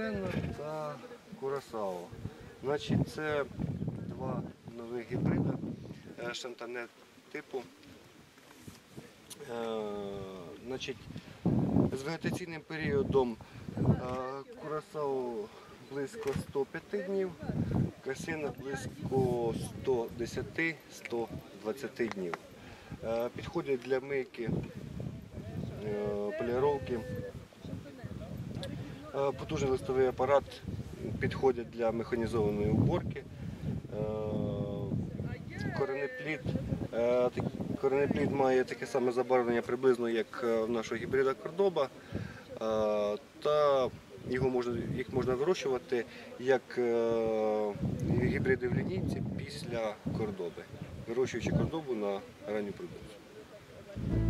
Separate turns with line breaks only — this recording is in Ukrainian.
Сена та Курасао. Значить, це два нових гібрида е, шантане типу. Е, Значить, з вегетаційним періодом е, Курасао близько 105 днів, Касина близько 110-120 днів. Підходять для мийки, поліровки. Е, Потужний листовий апарат підходить для механізованої уборки. Е, Коренеплід, е, коренеплід має таке саме забарвлення приблизно, як в нашого гібрида Кордоба. Та його можна, їх можна вирощувати як гібриди в лінійці після кордоби, вирощуючи кордобу на ранню продукцію.